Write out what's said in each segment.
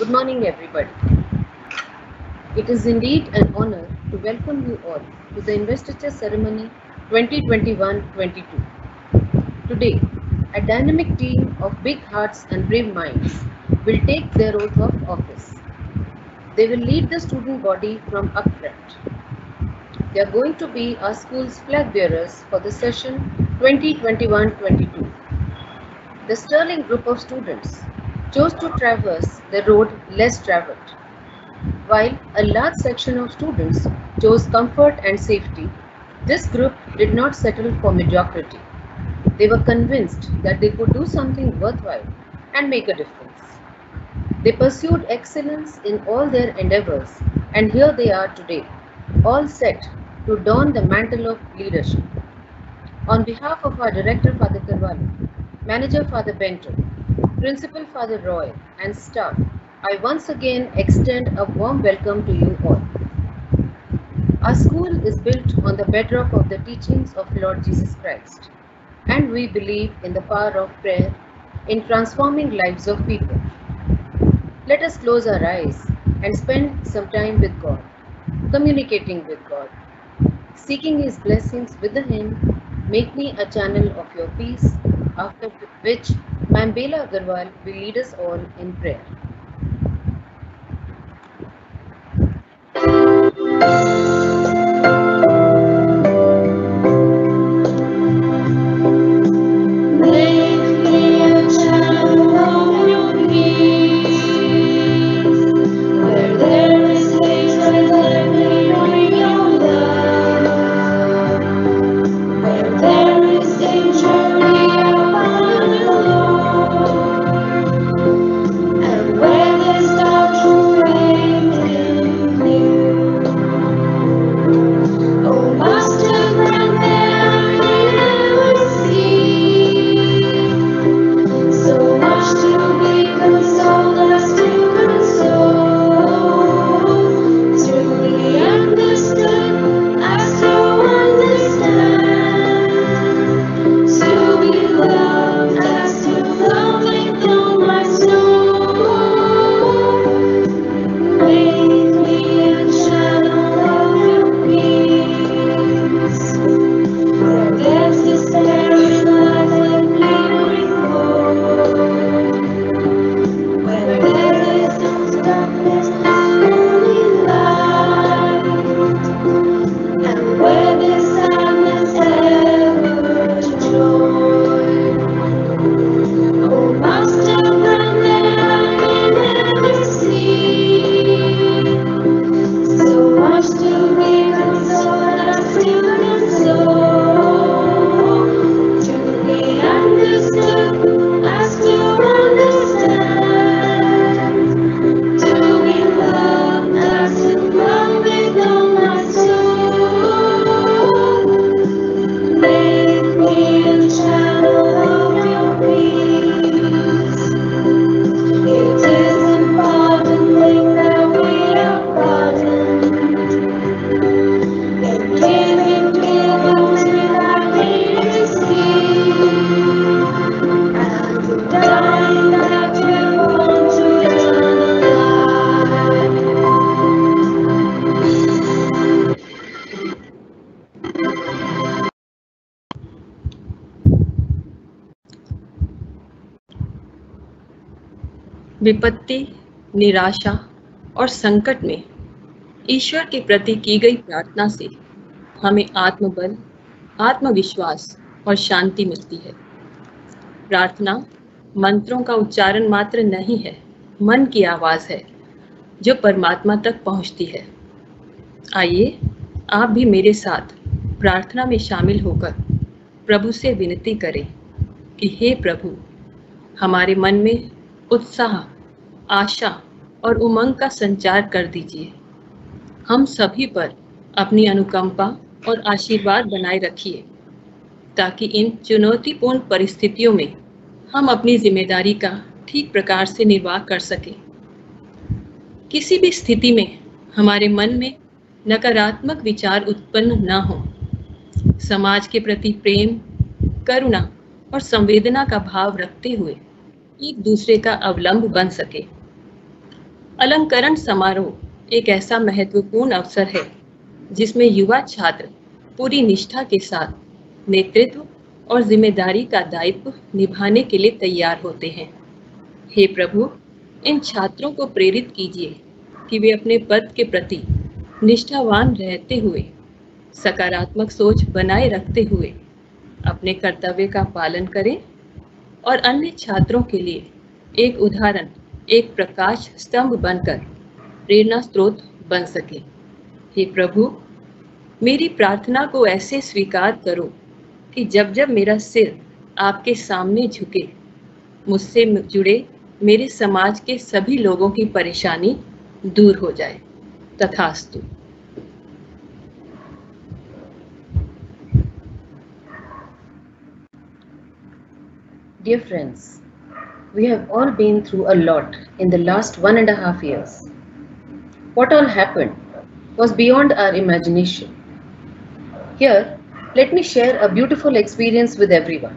Good morning, everybody. It is indeed an honor to welcome you all to the investiture ceremony 2021-22. Today, a dynamic team of big hearts and brave minds will take their oath of office. They will lead the student body from up front. They are going to be our school's flag bearers for the session 2021-22. The sterling group of students chose to traverse the road less traveled. While a large section of students chose comfort and safety, this group did not settle for mediocrity. They were convinced that they could do something worthwhile and make a difference. They pursued excellence in all their endeavors, and here they are today, all set to don the mantle of leadership. On behalf of our Director, Father Carvalho, Manager, Father Bento, Principal Father Roy, and staff, I once again extend a warm welcome to you all. Our school is built on the bedrock of the teachings of Lord Jesus Christ, and we believe in the power of prayer in transforming lives of people. Let us close our eyes and spend some time with God, communicating with God, seeking His blessings with hymn, Make me a channel of your peace, after which Ma'am Agarwal will lead us all in prayer. Make विपत्ति, निराशा और संकट में ईश्वर के प्रति की गई प्रार्थना से हमें आत्मबल, आत्मविश्वास और शांति मिलती है। प्रार्थना मंत्रों का उच्चारण मात्र नहीं है, मन की आवाज़ है, जो परमात्मा तक पहुँचती है। आइए, आप भी मेरे साथ प्रार्थना में शामिल होकर प्रभु से विनती करें कि हे प्रभु, हमारे मन में उत्साह आशा और उमंग का संचार कर दीजिए। हम सभी पर अपनी अनुकंपा और आशीर्वाद बनाए रखिए, ताकि इन चुनौतीपूर्ण परिस्थितियों में हम अपनी ज़िम्मेदारी का ठीक प्रकार से निर्वाह कर सकें। किसी भी स्थिति में हमारे मन में नकारात्मक विचार उत्पन्न न हो, समाज के प्रति प्रेम, करुणा और संवेदना का भाव रखते हुए एक दूसरे का अवलंब बन सके। अलंकरण समारोह एक ऐसा महत्वपूर्ण अवसर है, जिसमें युवा छात्र पूरी निष्ठा के साथ नेतृत्व और ज़िम्मेदारी का दायित्व निभाने के लिए तैयार होते हैं। हे प्रभु, इन छात्रों को प्रेरित कीजिए कि वे अपने पद के प्रति निष्ठावान रहते हुए, सकारात्मक सोच बनाए रखते हुए अपने कर्तव्य का पालन करें और अन्य छात्रों के लिए एक उदाहरण एक प्रकाश स्तंभ बनकर प्रेरणा स्रोत बन सके। हे प्रभु मेरी प्रार्थना को ऐसे स्वीकार करो कि जब जब मेरा सिर आपके सामने झुके मुझसे जुड़े मेरे समाज के सभी लोगों की परेशानी दूर हो जाए। तथास्तु। Dear friends, we have all been through a lot in the last one and a half years. What all happened was beyond our imagination. Here, let me share a beautiful experience with everyone.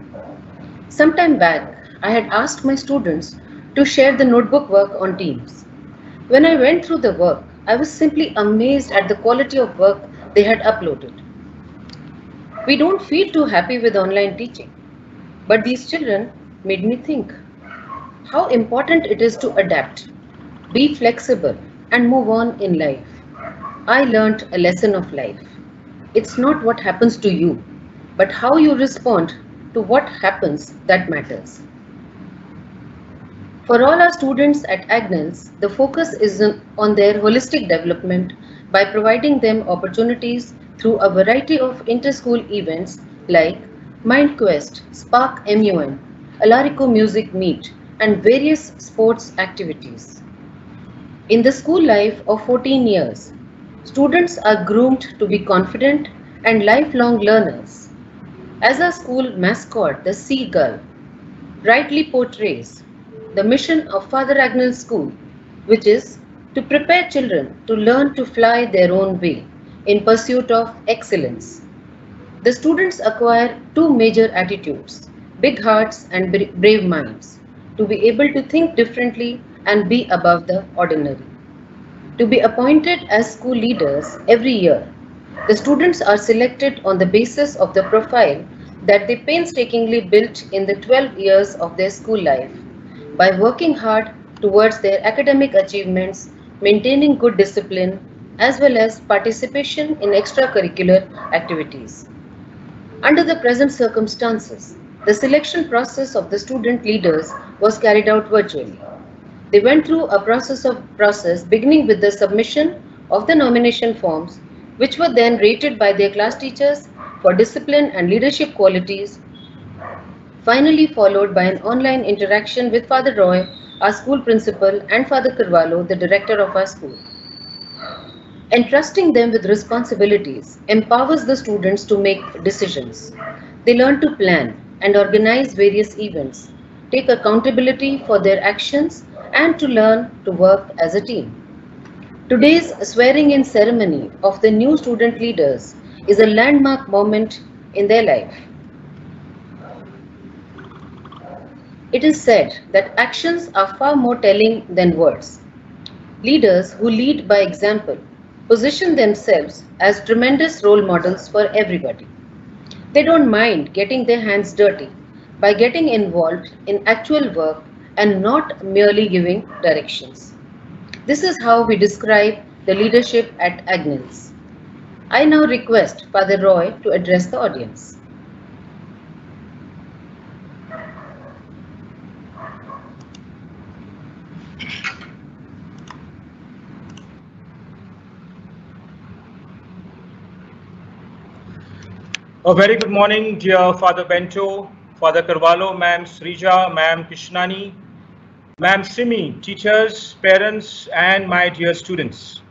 Sometime back, I had asked my students to share the notebook work on Teams. When I went through the work, I was simply amazed at the quality of work they had uploaded. We don't feel too happy with online teaching, but these children made me think how important it is to adapt, be flexible, and move on in life. I learnt a lesson of life. It's not what happens to you, but how you respond to what happens that matters. For all our students at Agnels, the focus is on their holistic development by providing them opportunities through a variety of inter-school events like MindQuest, Spark MUN, Alarico Music Meet, and various sports activities. In the school life of 14 years, students are groomed to be confident and lifelong learners. As our school mascot, the seagull, rightly portrays the mission of Father Agnel School, which is to prepare children to learn to fly their own way in pursuit of excellence. The students acquire two major attitudes big hearts and brave minds, to be able to think differently and be above the ordinary. To be appointed as school leaders every year, the students are selected on the basis of the profile that they painstakingly built in the 12 years of their school life by working hard towards their academic achievements, maintaining good discipline, as well as participation in extracurricular activities. Under the present circumstances, the selection process of the student leaders was carried out virtually. They went through a process of process beginning with the submission of the nomination forms, which were then rated by their class teachers for discipline and leadership qualities, finally followed by an online interaction with Father Roy, our school principal, and Father Carvalho, the director of our school. Entrusting them with responsibilities empowers the students to make decisions. They learn to plan and organize various events, take accountability for their actions, and to learn to work as a team. Today's swearing in ceremony of the new student leaders is a landmark moment in their life. It is said that actions are far more telling than words. Leaders who lead by example position themselves as tremendous role models for everybody. They don't mind getting their hands dirty by getting involved in actual work and not merely giving directions. This is how we describe the leadership at Agnels. I now request Father Roy to address the audience. A very good morning, dear Father Bento, Father Carvalho, Ma'am Srija, Ma'am Krishnani, Ma'am Simi, teachers, parents, and my dear students.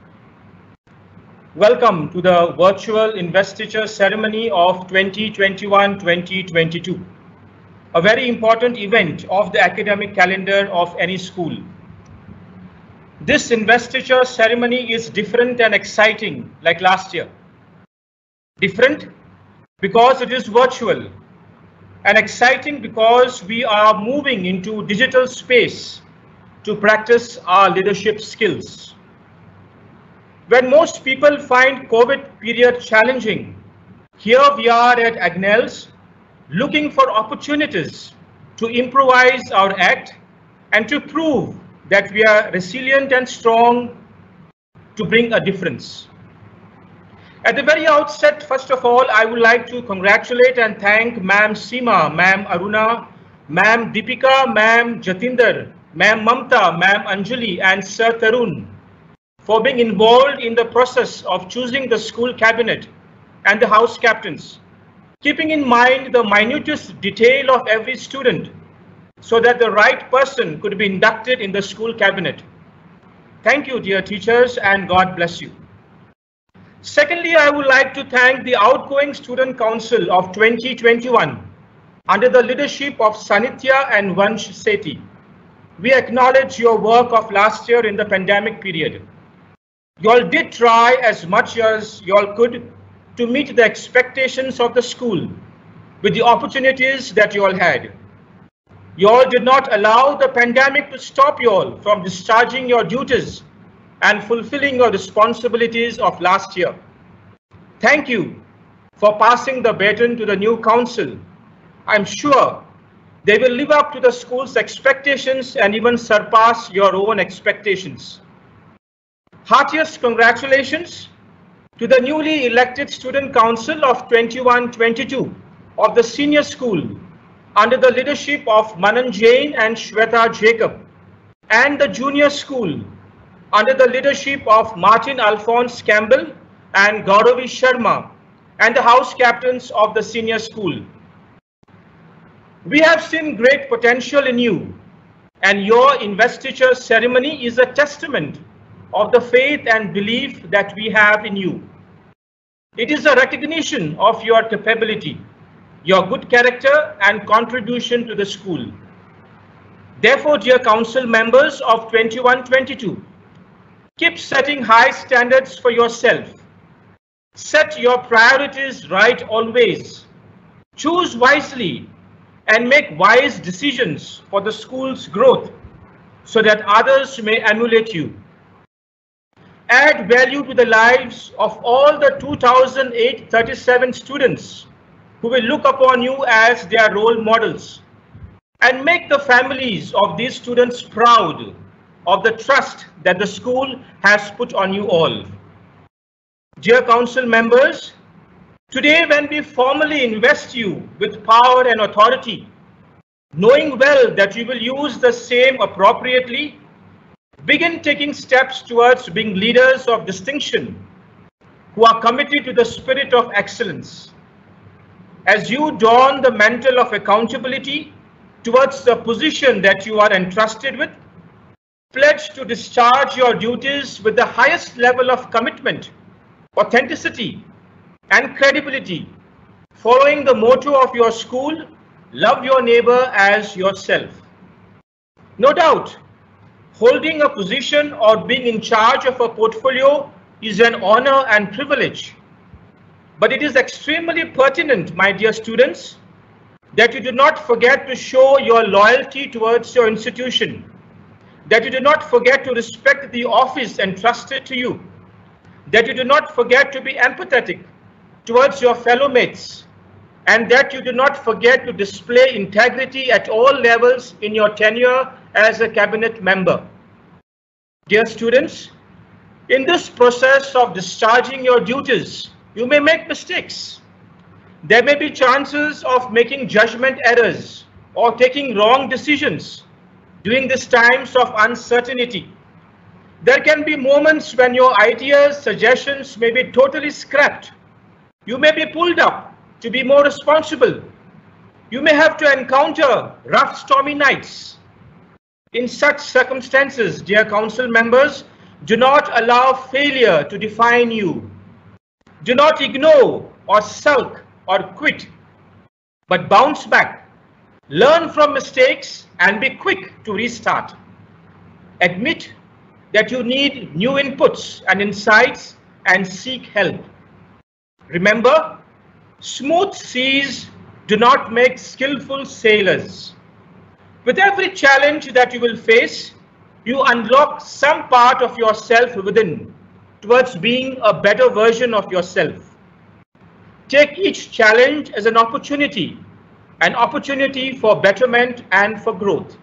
Welcome to the virtual investiture ceremony of 2021-2022, a very important event of the academic calendar of any school. This investiture ceremony is different and exciting like last year. Different because it is virtual and exciting because we are moving into digital space to practice our leadership skills. When most people find COVID period challenging, here we are at Agnel's looking for opportunities to improvise our act and to prove that we are resilient and strong to bring a difference. At the very outset, first of all, I would like to congratulate and thank Ma'am Seema, Ma'am Aruna, Ma'am Deepika, Ma'am Jatinder, Ma'am Mamta, Ma'am Anjali, and Sir Tarun for being involved in the process of choosing the school cabinet and the house captains, keeping in mind the minutest detail of every student so that the right person could be inducted in the school cabinet. Thank you, dear teachers, and God bless you. Secondly, I would like to thank the outgoing Student Council of 2021 under the leadership of Sanitya and Vansh Sethi. We acknowledge your work of last year in the pandemic period. You all did try as much as you all could to meet the expectations of the school with the opportunities that you all had. You all did not allow the pandemic to stop you all from discharging your duties and fulfilling your responsibilities of last year. Thank you for passing the baton to the new council. I'm sure they will live up to the school's expectations and even surpass your own expectations. Heartiest congratulations to the newly elected Student Council of 21-22 of the senior school under the leadership of Manan Jain and Shweta Jacob and the junior school under the leadership of Martin Alphonse Campbell and Gauravi Sharma and the house captains of the senior school. We have seen great potential in you and your investiture ceremony is a testament of the faith and belief that we have in you. It is a recognition of your capability, your good character and contribution to the school. Therefore, dear council members of 2122, keep setting high standards for yourself. Set your priorities right always. Choose wisely and make wise decisions for the school's growth so that others may emulate you. Add value to the lives of all the 2,837 students who will look upon you as their role models and make the families of these students proud of the trust that the school has put on you all. Dear council members, today when we formally invest you with power and authority, knowing well that you will use the same appropriately, begin taking steps towards being leaders of distinction who are committed to the spirit of excellence. As you don the mantle of accountability towards the position that you are entrusted with, pledge to discharge your duties with the highest level of commitment, authenticity, and credibility, following the motto of your school, love your neighbor as yourself. No doubt, holding a position or being in charge of a portfolio is an honor and privilege. But it is extremely pertinent, my dear students, that you do not forget to show your loyalty towards your institution that you do not forget to respect the office entrusted to you, that you do not forget to be empathetic towards your fellow mates, and that you do not forget to display integrity at all levels in your tenure as a cabinet member. Dear students, in this process of discharging your duties, you may make mistakes. There may be chances of making judgment errors or taking wrong decisions during these times of uncertainty. There can be moments when your ideas, suggestions may be totally scrapped. You may be pulled up to be more responsible. You may have to encounter rough stormy nights. In such circumstances, dear council members, do not allow failure to define you. Do not ignore or sulk or quit, but bounce back. Learn from mistakes and be quick to restart. Admit that you need new inputs and insights and seek help. Remember, smooth seas do not make skillful sailors. With every challenge that you will face, you unlock some part of yourself within towards being a better version of yourself. Take each challenge as an opportunity, an opportunity for betterment and for growth.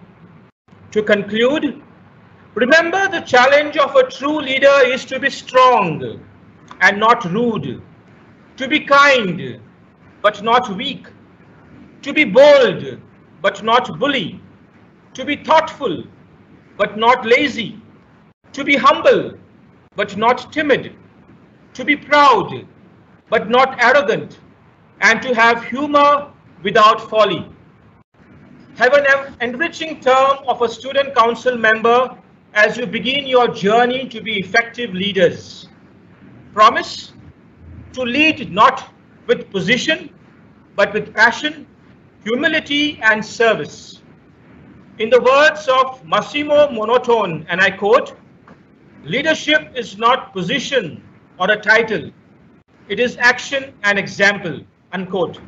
To conclude, remember the challenge of a true leader is to be strong and not rude, to be kind but not weak, to be bold but not bully, to be thoughtful but not lazy, to be humble but not timid, to be proud but not arrogant, and to have humor without folly. Have an enriching term of a student council member as you begin your journey to be effective leaders. Promise to lead not with position, but with passion, humility, and service. In the words of Massimo Monotone, and I quote, leadership is not position or a title, it is action and example, unquote.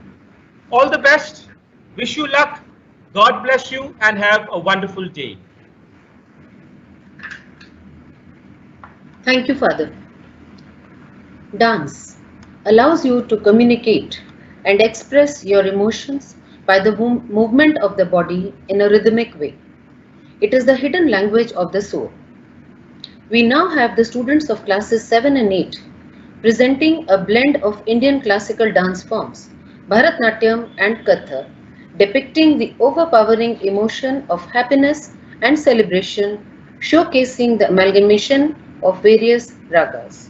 All the best, wish you luck, God bless you, and have a wonderful day. Thank you, Father. Dance allows you to communicate and express your emotions by the movement of the body in a rhythmic way. It is the hidden language of the soul. We now have the students of classes 7 and 8 presenting a blend of Indian classical dance forms, Bharatnatyam and Kathak, depicting the overpowering emotion of happiness and celebration, showcasing the amalgamation of various ragas.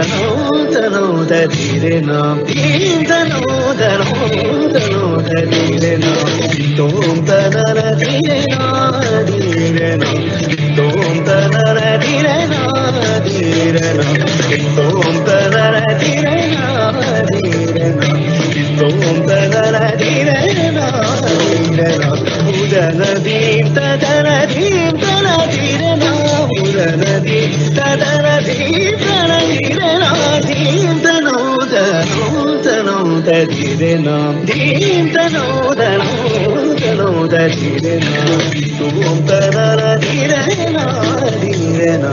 నూతనూతనూత ధీరేనా పీత నూతనూతనూత ధీరేనా తోం తనర ధీరేనా ధీరేనా తోం తనర ధీరేనా ధీరేనా తోం తనర ధీరేనా ధీరేనా తోం తనర ధీరేనా ధీరేనా ఉదనదీం తదనదీం తనధీరనా ఉదనదీం తదనదీం తనధీరనాధీం తనోదనోదనం తదిరనాం ధీం తనోదనోదనో తదిరనా ఓం తదనధీరనా ధీరనా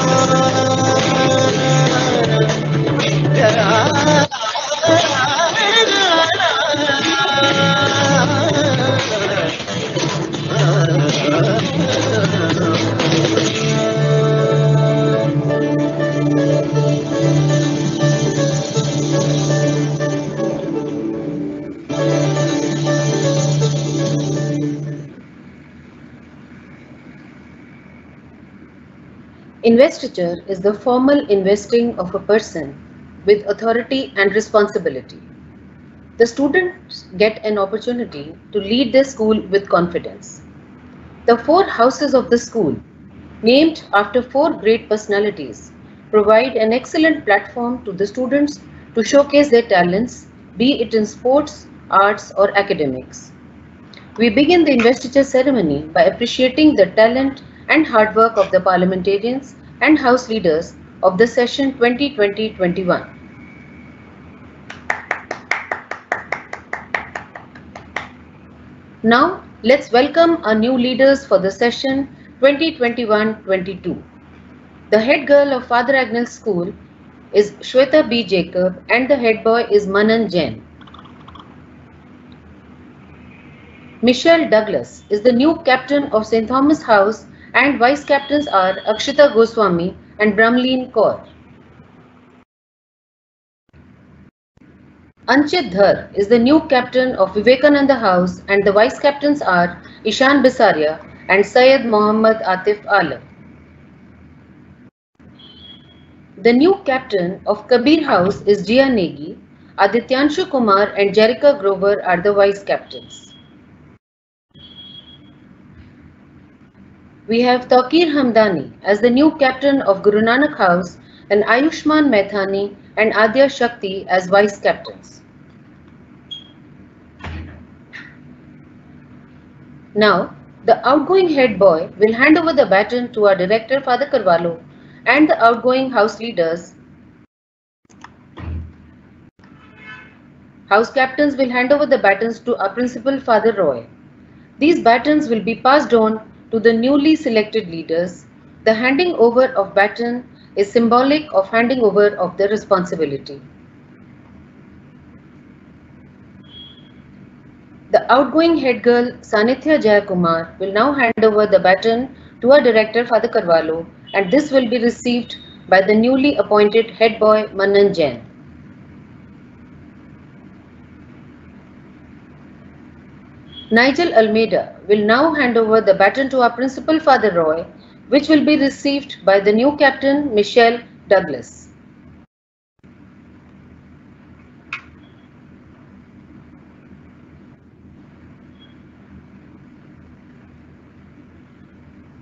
Oh, Investiture is the formal investing of a person with authority and responsibility. The students get an opportunity to lead their school with confidence. The four houses of the school, named after four great personalities, provide an excellent platform to the students to showcase their talents, be it in sports, arts, or academics. We begin the investiture ceremony by appreciating the talent and hard work of the parliamentarians and house leaders of the session 2020-21. Now, let's welcome our new leaders for the session 2021-22. The head girl of Father Agnel's school is Shweta B. Jacob and the head boy is Manan Jain. Michelle Douglas is the new captain of St. Thomas House and vice captains are Akshita Goswami and Bramleen Kaur. Anchit Dhar is the new captain of Vivekananda House and the vice captains are Ishan Bisaria and Syed Mohammad Atif Alam. The new captain of Kabir House is Jia Negi. Adityanshu Kumar and Jerika Grover are the vice captains. We have Taqir Hamdani as the new captain of Guru Nanak House and Ayushman Mehthani and Adya Shakti as vice captains. Now, the outgoing head boy will hand over the baton to our director Father Carvalho and the outgoing house leaders. House captains will hand over the batons to our principal Father Roy. These batons will be passed on to the newly selected leaders. The handing over of baton is symbolic of handing over of the responsibility. The outgoing head girl Sanithya Jayakumar will now hand over the baton to our director Father Carvalho and this will be received by the newly appointed head boy Manan Jain. Nigel Almeida will now hand over the baton to our principal Father Roy, which will be received by the new captain Michelle Douglas.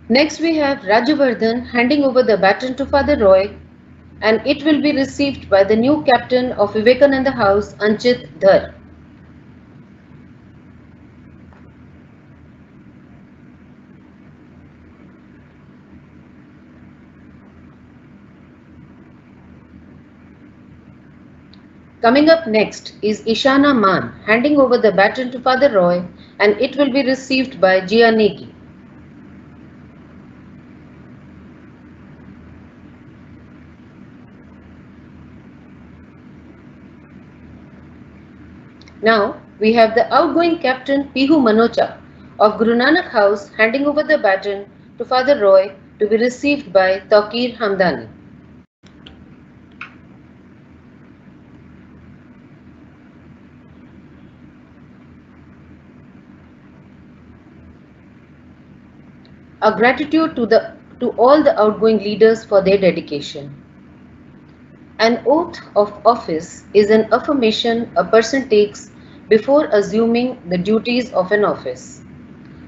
Next we have Rajavardhan handing over the baton to Father Roy and it will be received by the new captain of Vivekananda House Anchit Dhar. Coming up next is Ishana Man handing over the baton to Father Roy and it will be received by Jia Negi. Now we have the outgoing captain Pihu Manocha of Guru Nanak House handing over the baton to Father Roy to be received by Taqir Hamdani. Our gratitude to, the, to all the outgoing leaders for their dedication. An oath of office is an affirmation a person takes before assuming the duties of an office.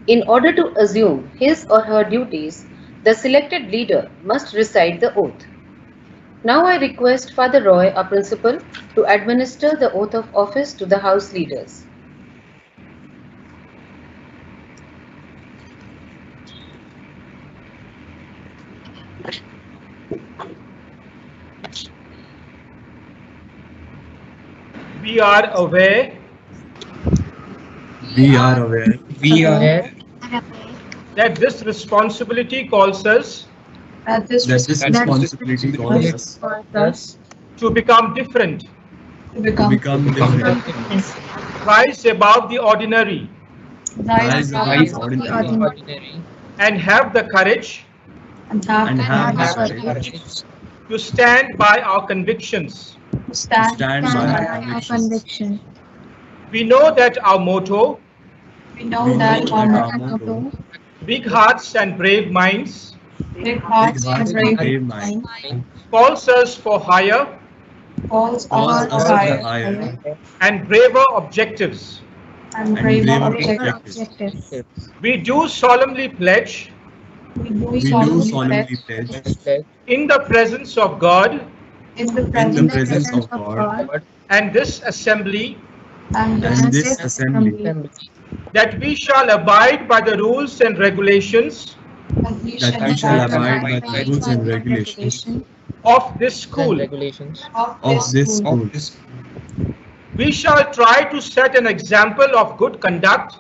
In order to assume his or her duties, the selected leader must recite the oath. Now I request Father Roy, our principal, to administer the oath of office to the house leaders. We are aware. We are aware. We are aware. that this responsibility calls us. That this that this responsibility calls us. us. To become different, to to become become different, rise above the ordinary, rise above above the the ordinary, ordinary, ordinary and have the courage and have and have the the courage. courage. to stand by our convictions. To stand stand by by our our conviction. We know that our motto, We know We that know our our motto, motto, big hearts and brave minds, Big hearts and brave brave minds. mind. calls us for higher Calls Calls us us to to higher higher and braver objectives. and and braver braver objectives. We do solemnly pledge We do We do solemnly solemnly pledge pledge in the presence of God in the in the presence presence of God. And this assembly and and this this assembly. that we shall abide by the rules and regulations that we that we shall abide by the rules and regulations of this school. regulations of this school. We shall try to set an example of good conduct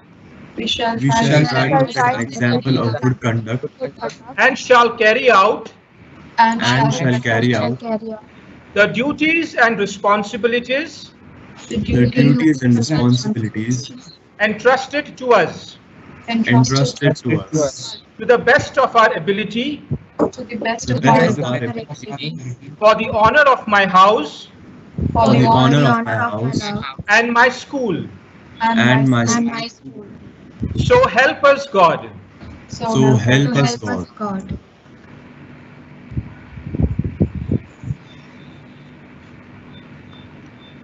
We shall We try shall to try to set an example of good conduct and shall carry out and and shall carry out the duties and responsibilities. The the duties and responsibilities. Entrusted to us. Entrusted to us. to the best of our ability. To the best of our best of our ability. ability. For the honor of my house. For for the honor honor of my house. and my school. and my school. school. So help us God. So help us God.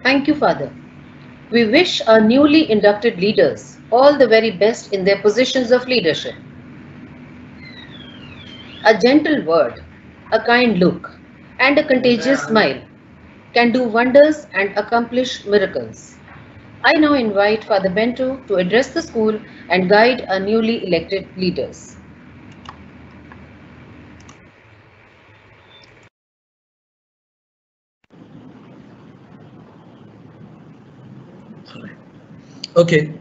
Thank you, Father. We wish our newly inducted leaders all the very best in their positions of leadership. A gentle word, a kind look, and a contagious smile can do wonders and accomplish miracles. I now invite Father Bento to address the school and guide our newly elected leaders. Okay.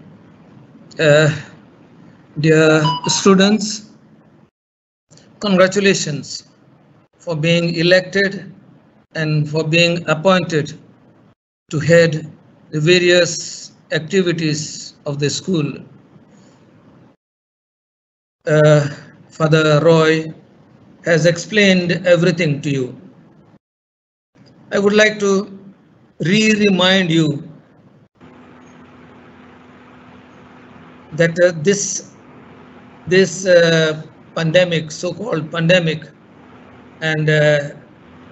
Uh, dear students, congratulations for being elected and for being appointed to head the various activities of the school. Uh, Father Roy has explained everything to you. I would like to re-remind you that uh, this this uh, pandemic, so-called pandemic, and uh,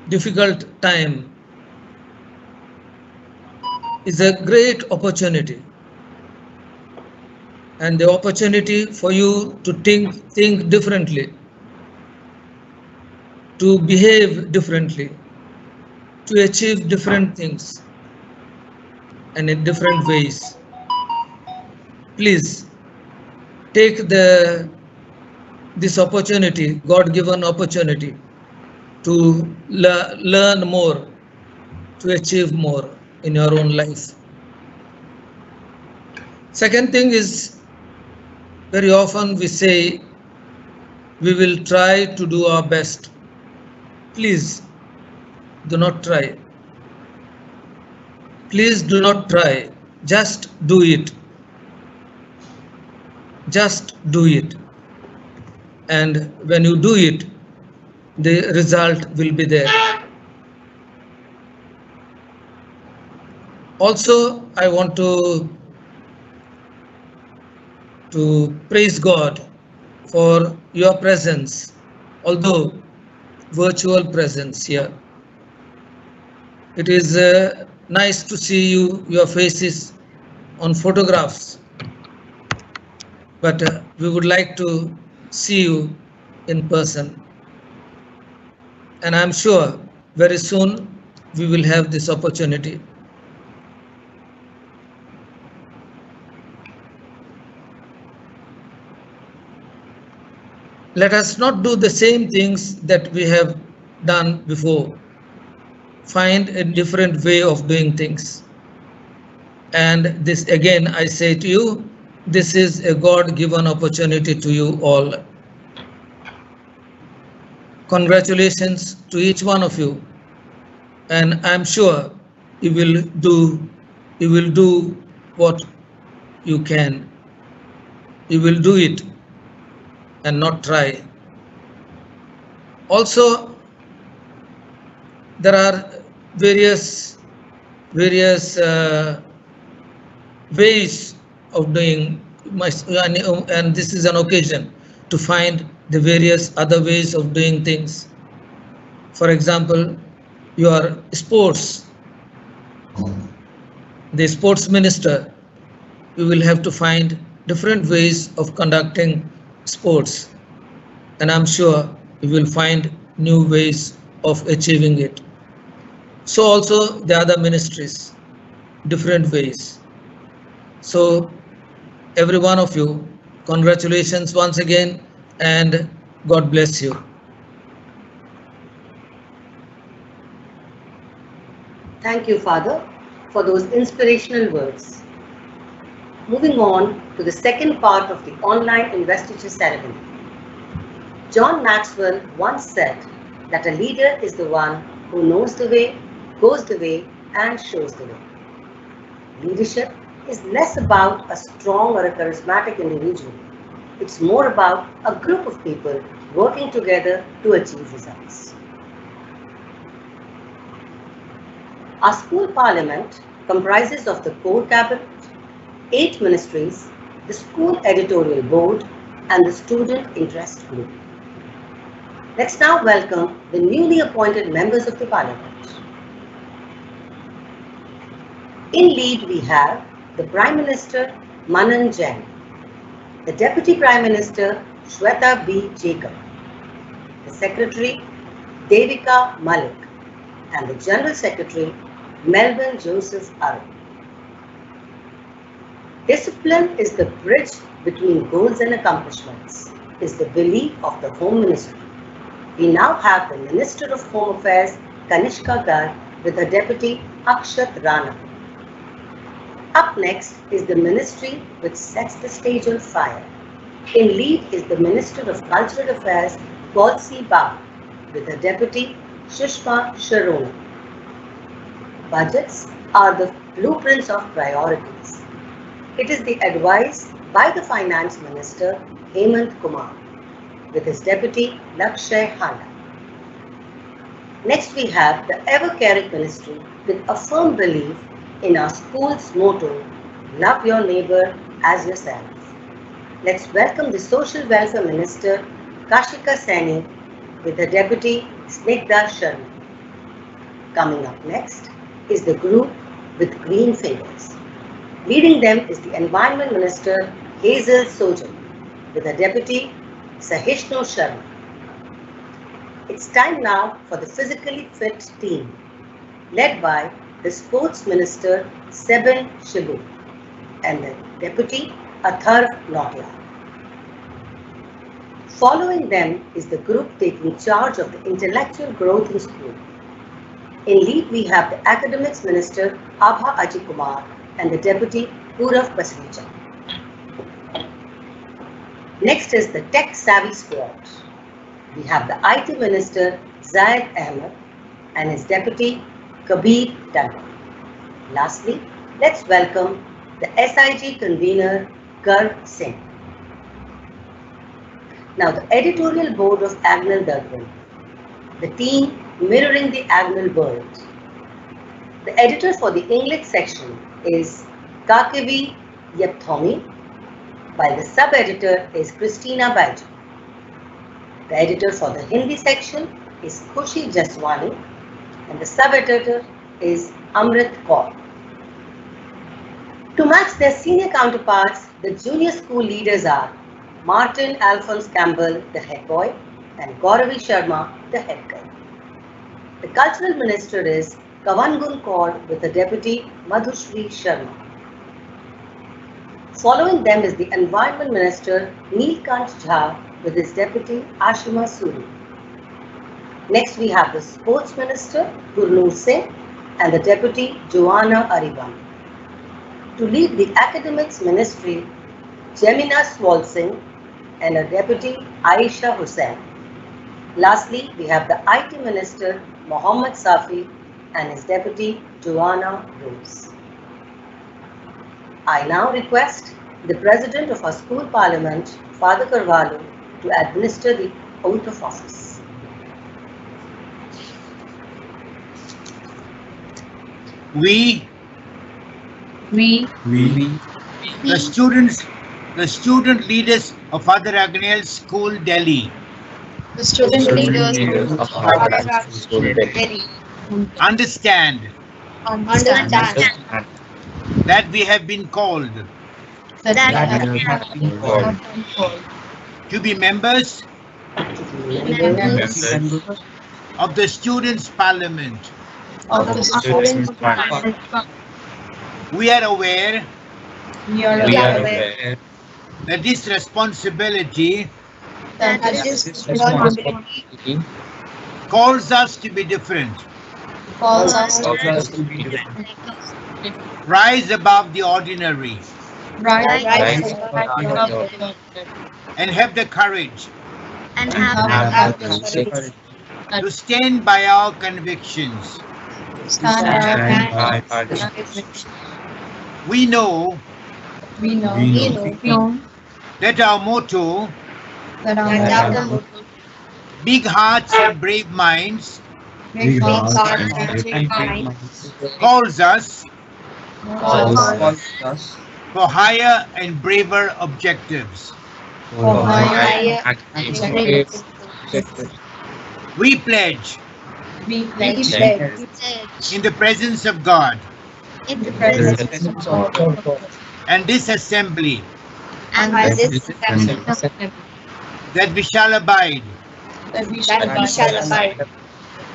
difficult time is a great opportunity, and the opportunity for you to think think differently, to behave differently, to achieve different things, and in different ways. Please take the this opportunity god given opportunity to le- learn more to achieve more in your own life. Second thing is very often we say we will try to do our best. Please do not try. Please do not try. Just do it just do it. And when you do it the result will be there. Also i want to to praise god for your presence although virtual presence here. It is uh, nice to see you your faces on photographs but uh, we would like to see you in person. And I'm sure very soon we will have this opportunity. Let us not do the same things that we have done before. Find a different way of doing things. And this again, I say to you, this is a God given opportunity to you all. Congratulations to each one of you. And I'm sure you will do, you will do what you can. You will do it and not try. Also, there are various, various uh, ways of doing my, and, and this is an occasion to find the various other ways of doing things. For example, your sports, the sports minister, you will have to find different ways of conducting sports. And I'm sure you will find new ways of achieving it. So also the other ministries, different ways. So every one of you, congratulations once again and God bless you. Thank you, Father, for those inspirational words. Moving on to the second part of the online investiture ceremony. John Maxwell once said that a leader is the one who knows the way, goes the way, and shows the way. Leadership is less about a strong or a charismatic individual. It's more about a group of people working together to achieve results. Our school parliament comprises of the core cabinet, eight ministries, the school editorial board, and the student interest group. Let's now welcome the newly appointed members of the parliament. In lead we have the Prime Minister Manan Jain, the Deputy Prime Minister Shweta B. Jacob, the Secretary Devika Malik, and the General Secretary Melvin Joseph Arun. Discipline is the bridge between goals and accomplishments, is the belief of the Home Ministry. We now have the Minister of Home Affairs Kanishka Gar with the Deputy Akshat Rana. Up next is the ministry which sets the stage on fire. In lead is the Minister of Cultural Affairs Golsi Ba with her Deputy Shushma Sharona. Budgets are the blueprints of priorities. It is the advice by the Finance Minister Hemant Kumar with his deputy Lakshay Hala. Next we have the ever caring ministry with a firm belief in our school's motto, love your neighbor as yourself. Let's welcome the Social Welfare Minister Kashika Sani with the deputy Snigdha Sharma. Coming up next is the group with green fingers. Leading them is the Environment Minister Hazel Sojan with the Deputy Sahishnu Sharma. It's time now for the physically fit team led by the Sports Minister Seben Shibu and the Deputy Atharv Notia. Following them is the group taking charge of the intellectual growth in school. In lead, we have the Academics Minister Abha Ajikumar and the Deputy Purav Basrija. Next is the Tech Savvy Squad. We have the IT Minister Zayed Ahmed and his Deputy Kabir Tanda. Lastly, let's welcome the SIG convener Gar Singh. Now, the editorial board of Agnel Darpan, the team mirroring the Agnel world. The editor for the English section is Kakevi Yapthomi, while the sub-editor is Christina Baiju. The editor for the Hindi section is Khushi Jaswani, and the sub-editor is Amrit Kaur. To match their senior counterparts, the junior school leaders are Martin Alphonse Campbell, the head boy, and Gauravi Sharma, the head girl. The cultural minister is Kavangun Kaur with the deputy Madhushri Sharma. Following them is the environment minister Neelkant Jha with his deputy Ashima Suri. Next we have the sports minister Gurnoor Singh and the deputy Joanna Ariban. To lead the academics ministry, Jemina Swal Singh and a deputy Aisha Hussain. Lastly, we have the IT minister Mohammad Safi and his deputy Joanna Rose. I now request the president of our school parliament, Father Carvalho, to administer the oath of office. We, We, We, the students the student leaders of Father Agnel School, Delhi. The student leaders of Father School, Delhi. Understand. Understand. That we have been called. That that we we have have been called. to be members. Members. Of the Students' Parliament. Of the students' We are aware We are We are aware aware that this responsibility that this responsibility calls us to be different, calls us of to us to be different. rise above the ordinary, rise Rise above above and have the courage and have have the the courage to stand by our convictions. Stand Stand up by our We know. We know. We know. know that our motto, that That our our big hearts and brave minds, big hearts hearts and and brave brave minds. minds. Calls us. Calls calls us. For higher and braver objectives. for higher higher activities. We pledge we pledge Pledge in the presence of God. In the the presence presence of God and this assembly. And that this this assembly. That we shall abide. That we that we shall abide. abide.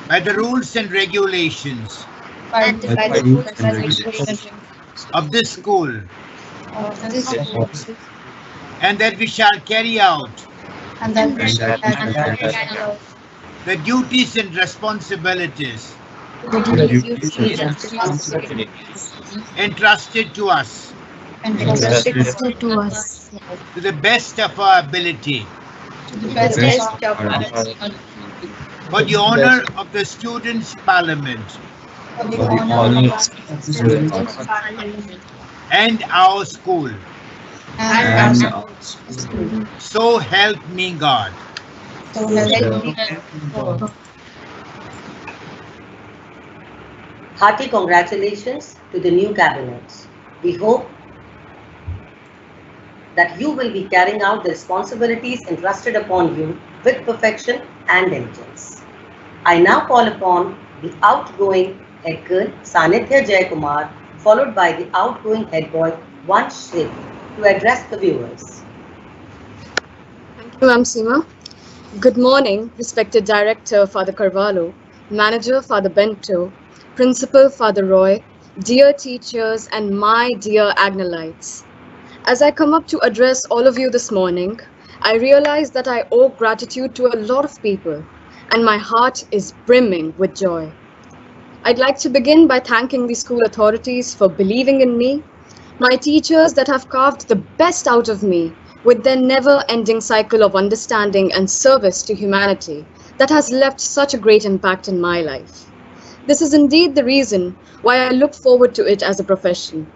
By the rules and regulations. By by the rules and regulations. of this school. Of this of and that we shall carry out. And that we And shall that we shall carry out the duties and responsibilities the the duties duties and and responsibilities entrusted to us entrusted to us to the best of our ability to the the best best of of our our ability for the honor of the students' parliament for the honor honor of of the students and our school. and and our our school. So help me God. Hearty congratulations to the new cabinets. We hope that you will be carrying out the responsibilities entrusted upon you with perfection and diligence. I now call upon the outgoing head girl, Sanithya Jayakumar, followed by the outgoing head boy, Vansh Seth, to address the viewers. Thank you, Ma'am Seema. Good morning, respected Director Father Carvalho, Manager Father Bento, Principal Father Roy, dear teachers, and my dear Agnelites. As I come up to address all of you this morning, I realize that I owe gratitude to a lot of people, and my heart is brimming with joy. I'd like to begin by thanking the school authorities for believing in me, my teachers that have carved the best out of me with their never ending cycle of understanding and service to humanity that has left such a great impact in my life. This is indeed the reason why I look forward to it as a profession.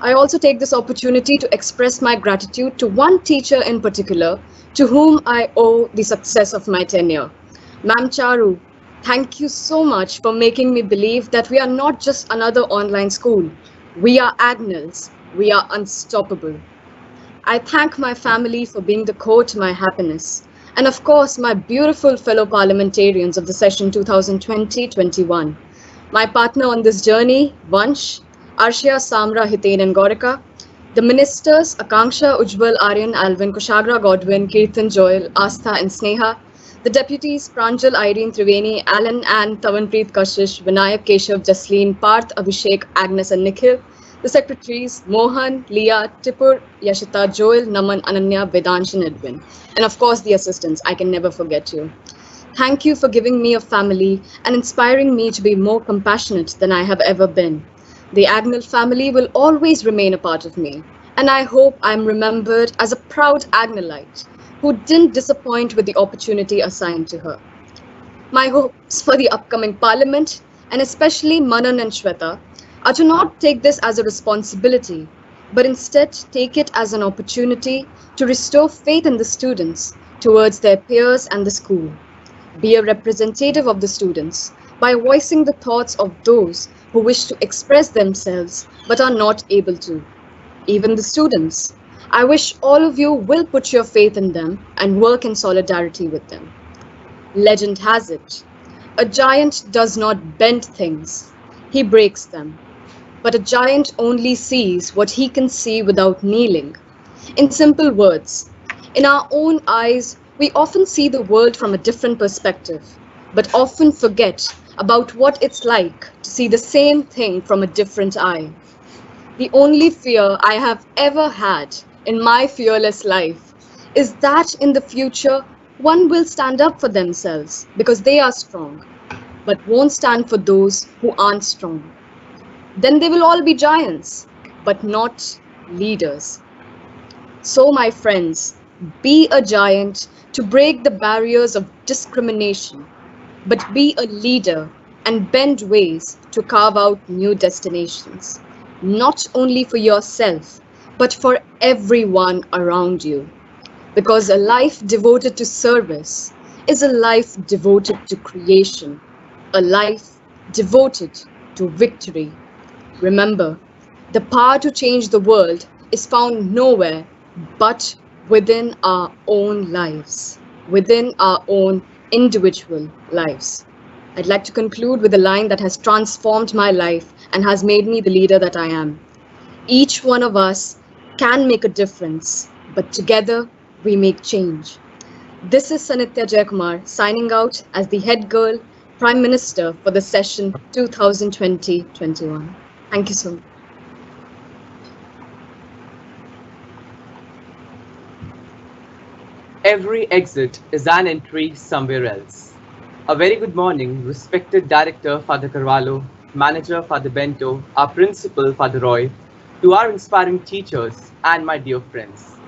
I also take this opportunity to express my gratitude to one teacher in particular to whom I owe the success of my tenure. Ma'am Charu, thank you so much for making me believe that we are not just another online school. We are Agnels. We are unstoppable. I thank my family for being the core to my happiness, and of course, my beautiful fellow parliamentarians of the session 2020-21. My partner on this journey, Vansh, Arshia, Samra, Hiten, and Gorika. The ministers, Akanksha, Ujjwal, Aryan, Alvin, Kushagra, Godwin, Kirtan, Joel, Astha, and Sneha. The deputies, Pranjal, Irene, Triveni, Alan, Ann, Tavanpreet, Kashish, Vinayak, Keshav, Jasleen, Parth, Abhishek, Agnes, and Nikhil the secretaries Mohan, Leah, Tipur, Yashita, Joel, Naman, Ananya, Vedansh, and Edwin. And of course, the assistants. I can never forget you. Thank you for giving me a family and inspiring me to be more compassionate than I have ever been. The Agnel family will always remain a part of me, and I hope I'm remembered as a proud Agnelite who didn't disappoint with the opportunity assigned to her. My hopes for the upcoming parliament, and especially Manan and Shweta, are to not take this as a responsibility, but instead take it as an opportunity to restore faith in the students towards their peers and the school. Be a representative of the students by voicing the thoughts of those who wish to express themselves but are not able to. Even the students. I wish all of you will put your faith in them and work in solidarity with them. Legend has it a giant does not bend things, he breaks them. But a giant only sees what he can see without kneeling. In simple words, in our own eyes, we often see the world from a different perspective, but often forget about what it's like to see the same thing from a different eye. The only fear I have ever had in my fearless life is that in the future, one will stand up for themselves because they are strong, but won't stand for those who aren't strong. Then they will all be giants, but not leaders. So, my friends, be a giant to break the barriers of discrimination, but be a leader and bend ways to carve out new destinations, not only for yourself, but for everyone around you. Because a life devoted to service is a life devoted to creation, a life devoted to victory. Remember, the power to change the world is found nowhere but within our own lives, within our own individual lives. I'd like to conclude with a line that has transformed my life and has made me the leader that I am. Each one of us can make a difference, but together we make change. This is Sanitya Jayakumar signing out as the head girl Prime Minister for the session 2020-21. Thank you so much. Every exit is an entry somewhere else. A very good morning, respected Director Father Carvalho, Manager Father Bento, our Principal Father Roy, to our inspiring teachers and my dear friends.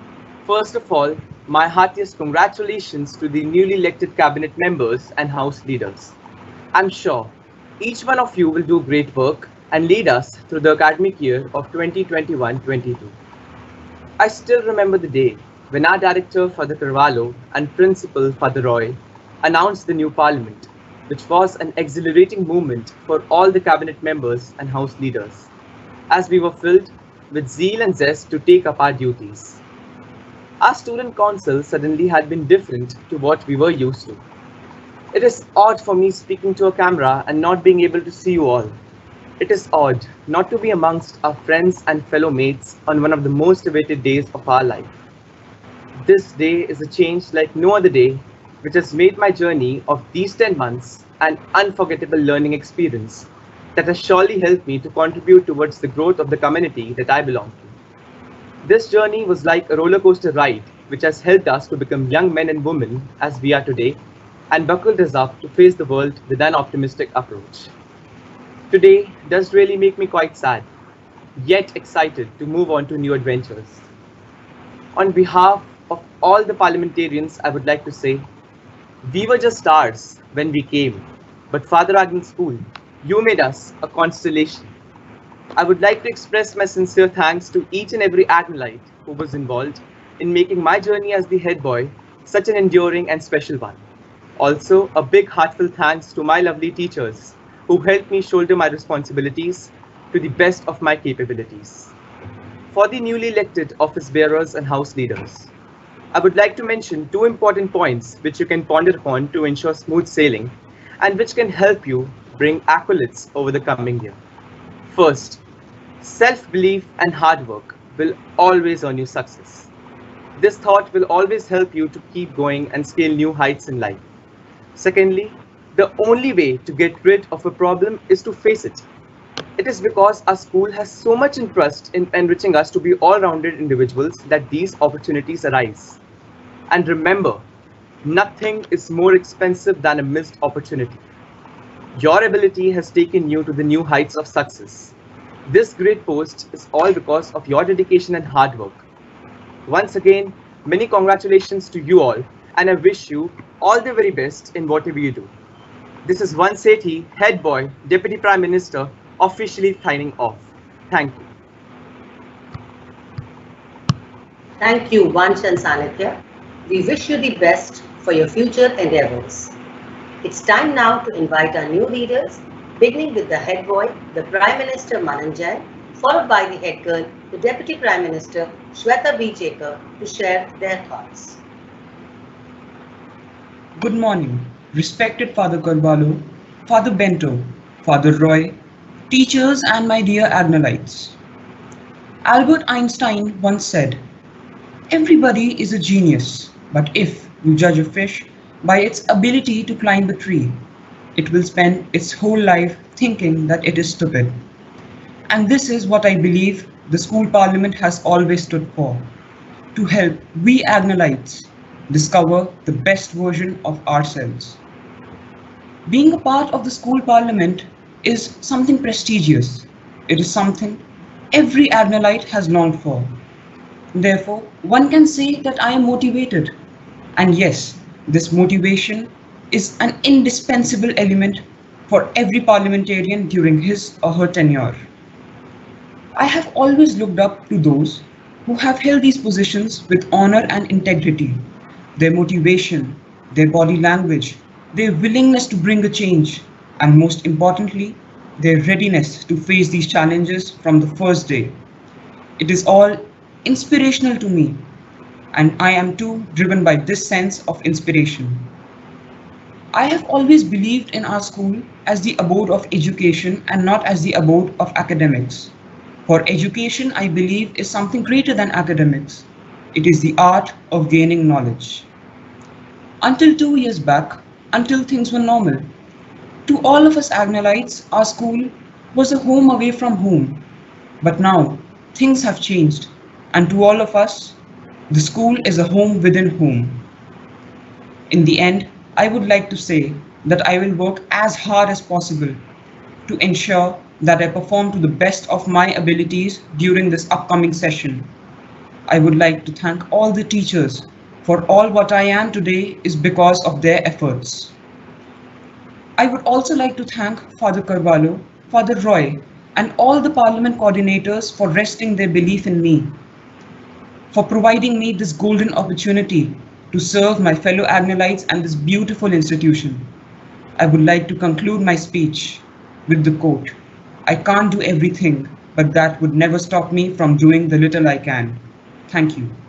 First of all, my heartiest congratulations to the newly elected cabinet members and house leaders. I'm sure each one of you will do great work and lead us through the academic year of 2021-22. I still remember the day when our director Father Carvalho and principal Father Roy announced the new parliament, which was an exhilarating moment for all the cabinet members and house leaders, as we were filled with zeal and zest to take up our duties. Our student council suddenly had been different to what we were used to. It is odd for me speaking to a camera and not being able to see you all. It is odd not to be amongst our friends and fellow mates on one of the most awaited days of our life. This day is a change like no other day, which has made my journey of these 10 months an unforgettable learning experience that has surely helped me to contribute towards the growth of the community that I belong to. This journey was like a roller coaster ride, which has helped us to become young men and women as we are today and buckled us up to face the world with an optimistic approach. Today does really make me quite sad, yet excited to move on to new adventures. On behalf of all the parliamentarians, I would like to say, we were just stars when we came, but Father Agnel School, you made us a constellation. I would like to express my sincere thanks to each and every acolyte who was involved in making my journey as the head boy such an enduring and special one. Also, a big heartfelt thanks to my lovely teachers who helped me shoulder my responsibilities to the best of my capabilities. For the newly elected office bearers and house leaders, I would like to mention two important points which you can ponder upon to ensure smooth sailing and which can help you bring accolades over the coming year. First, self-belief and hard work will always earn you success. This thought will always help you to keep going and scale new heights in life. Secondly, the only way to get rid of a problem is to face it. It is because our school has so much interest in enriching us to be all-rounded individuals that these opportunities arise. And remember, nothing is more expensive than a missed opportunity. Your ability has taken you to the new heights of success. This great post is all because of your dedication and hard work. Once again, many congratulations to you all, and I wish you all the very best in whatever you do. This is Van Sethi, Head Boy, Deputy Prime Minister, officially signing off. Thank you. Thank you, Vansh and Sanithya. We wish you the best for your future endeavors. It's time now to invite our new leaders, beginning with the head boy, the Prime Minister Manan Jain, followed by the head girl, the Deputy Prime Minister, Shweta B. Jacob, to share their thoughts. Good morning, respected Father Carvalho, Father Bento, Father Roy, teachers and my dear Agnelites. Albert Einstein once said, Everybody is a genius, but if you judge a fish by its ability to climb a tree, it will spend its whole life thinking that it is stupid. And this is what I believe the school parliament has always stood for to help we Agnelites discover the best version of ourselves. Being a part of the school parliament is something prestigious. It is something every Agnelite has longed for. Therefore, one can say that I am motivated. And yes, this motivation is an indispensable element for every parliamentarian during his or her tenure. I have always looked up to those who have held these positions with honor and integrity. Their motivation, their body language, their willingness to bring a change, and most importantly, their readiness to face these challenges from the first day. It is all inspirational to me, and I am too driven by this sense of inspiration. I have always believed in our school as the abode of education and not as the abode of academics. For education, I believe, is something greater than academics. It is the art of gaining knowledge. Until two years back, until things were normal, to all of us Agnelites, our school was a home away from home. But now, things have changed, and to all of us, the school is a home within home. In the end, I would like to say that I will work as hard as possible to ensure that I perform to the best of my abilities during this upcoming session. I would like to thank all the teachers for all what I am today is because of their efforts. I would also like to thank Father Carvalho, Father Roy, and all the Parliament coordinators for resting their belief in me, for providing me this golden opportunity to serve my fellow Agnelites and this beautiful institution. I would like to conclude my speech with the quote, I can't do everything, but that would never stop me from doing the little I can. Thank you.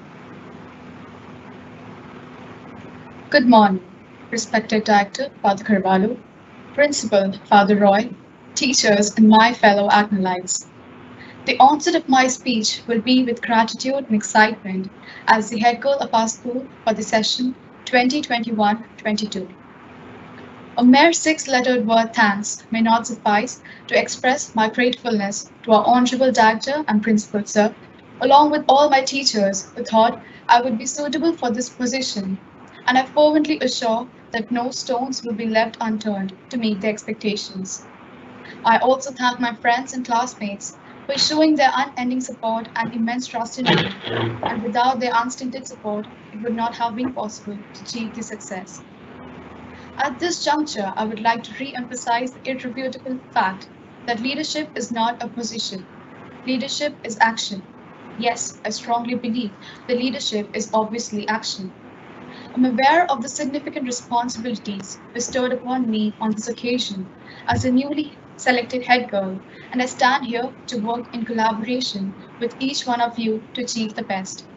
Good morning, respected Director Father Carvalho, Principal Father Roy, teachers, and my fellow Agnelites. The onset of my speech will be with gratitude and excitement as the head girl of our school for the session 2021-22. A mere six-lettered word thanks may not suffice to express my gratefulness to our Honorable Director and Principal Sir, along with all my teachers who thought I would be suitable for this position, and I fervently assure that no stones will be left unturned to meet their expectations. I also thank my friends and classmates for showing their unending support and immense trust in me, and without their unstinted support, it would not have been possible to achieve this success. At this juncture, I would like to re-emphasize the irrefutable fact that leadership is not a position. Leadership is action. Yes, I strongly believe that leadership is obviously action. I'm aware of the significant responsibilities bestowed upon me on this occasion as a newly selected head girl, and I stand here to work in collaboration with each one of you to achieve the best.